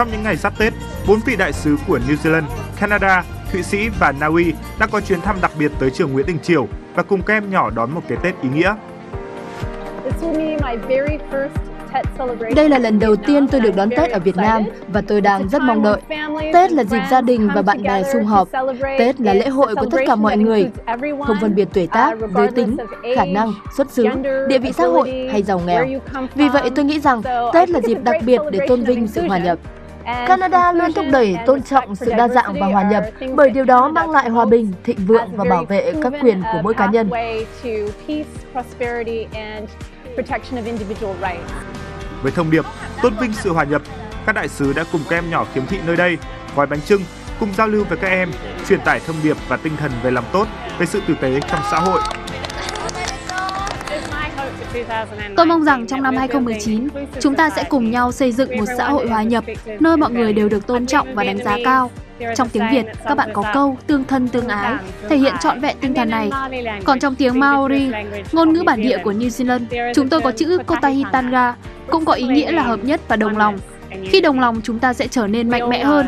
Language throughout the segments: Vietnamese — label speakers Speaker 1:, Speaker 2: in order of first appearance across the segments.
Speaker 1: Trong những ngày sắp Tết, bốn vị đại sứ của New Zealand, Canada, Thụy Sĩ và Na Uy đã có chuyến thăm đặc biệt tới trường Nguyễn Đình Chiểu và cùng các em nhỏ đón một cái Tết ý nghĩa.
Speaker 2: Đây là lần đầu tiên tôi được đón Tết ở Việt Nam và tôi đang rất mong đợi. Tết là dịp gia đình và bạn bè sum họp. Tết là lễ hội của tất cả mọi người, không phân biệt tuổi tác, giới tính, khả năng, xuất xứ, địa vị xã hội hay giàu nghèo. Vì vậy tôi nghĩ rằng Tết là dịp đặc biệt để tôn vinh sự hòa nhập. Canada luôn thúc đẩy tôn trọng sự đa dạng và hòa nhập bởi điều đó mang lại hòa bình, thịnh vượng và bảo vệ các quyền của mỗi cá nhân.
Speaker 1: Với thông điệp tôn vinh sự hòa nhập, các đại sứ đã cùng các em nhỏ khiếm thị nơi đây gói bánh trưng, cùng giao lưu với các em, truyền tải thông điệp và tinh thần về làm tốt, về sự tử tế trong xã hội.
Speaker 3: Tôi mong rằng trong năm 2019, chúng ta sẽ cùng nhau xây dựng một xã hội hòa nhập, nơi mọi người đều được tôn trọng và đánh giá cao. Trong tiếng Việt, các bạn có câu tương thân tương ái, thể hiện trọn vẹn tinh thần này. Còn trong tiếng Maori, ngôn ngữ bản địa của New Zealand, chúng tôi có chữ Kotahitanga, cũng có ý nghĩa là hợp nhất và đồng lòng. Khi đồng lòng, chúng ta sẽ trở nên mạnh mẽ hơn.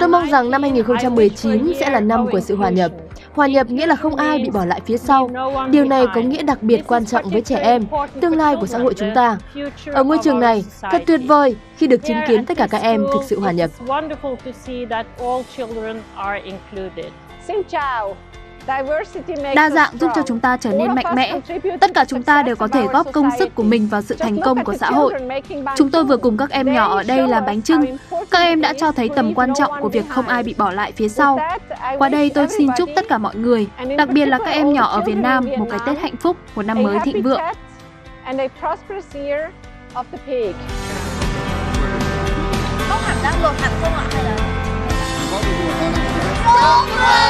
Speaker 2: Tôi mong rằng năm 2019 sẽ là năm của sự hòa nhập. Hòa nhập nghĩa là không ai bị bỏ lại phía sau. Điều này có nghĩa đặc biệt quan trọng với trẻ em, tương lai của xã hội chúng ta. Ở ngôi trường này, thật tuyệt vời khi được chứng kiến tất cả các em thực sự hòa nhập.
Speaker 3: Xin chào, Đa dạng giúp cho chúng ta trở nên mạnh mẽ. Tất cả chúng ta đều có thể góp công sức của mình vào sự thành công của xã hội. Chúng tôi vừa cùng các em nhỏ ở đây làm bánh trưng. Các em đã cho thấy tầm quan trọng của việc không ai bị bỏ lại phía sau. Qua đây tôi xin chúc tất cả mọi người, đặc biệt là các em nhỏ ở Việt Nam một cái Tết hạnh phúc, một năm mới thịnh vượng.
Speaker 4: Có hẳn đang luộc hẳn không ạ? Hay là... Đúng rồi!